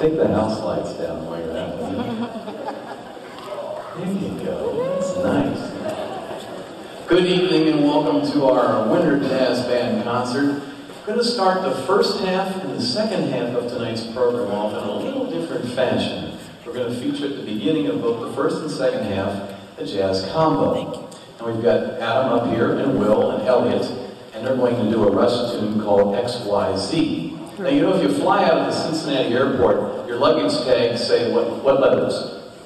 Take the house lights down while you're at it. There you go. That's nice. Good evening and welcome to our Winter Jazz Band concert. We're going to start the first half and the second half of tonight's program off in a little different fashion. We're going to feature at the beginning of both the first and second half a jazz combo. And we've got Adam up here and Wil and Elliot, and they're going to do a Rush tune called YYZ. Now, you know, if you fly out of the Cincinnati airport, your luggage tags say what, what letters?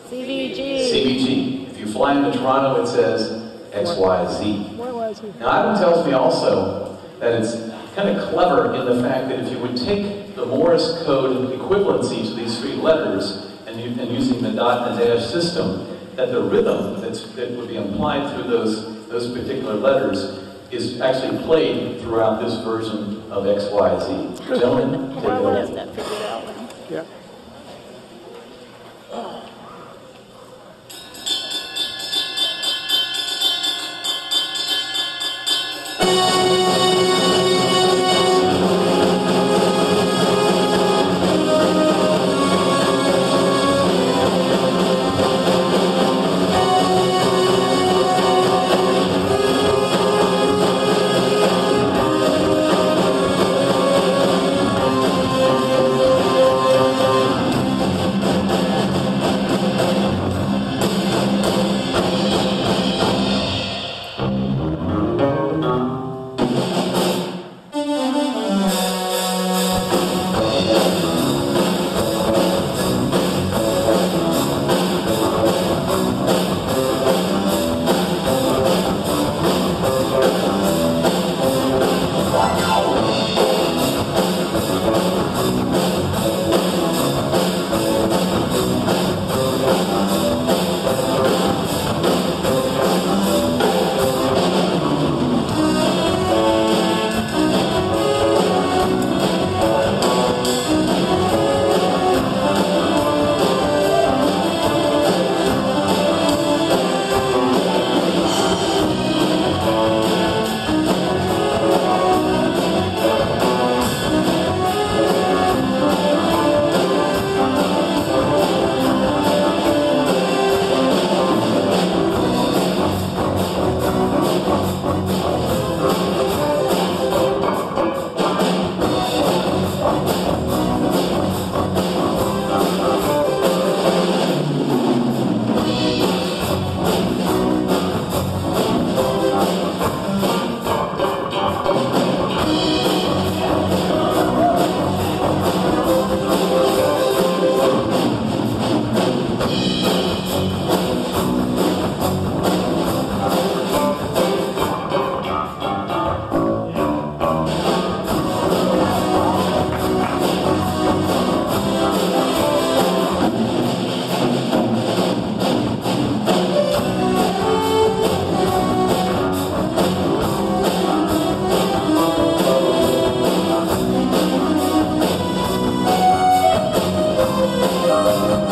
CVG. CBG. If you fly into Toronto, it says YYZ. Now, Adam tells me also that it's kind of clever in the fact that if you would take the Morse code equivalency to these three letters and, you, and using the dot and dash system, that the rhythm that's, that would be implied through those, those particular letters is actually played throughout this version of YYZ. Gentlemen, take it away. have that figured out. Yeah. Thank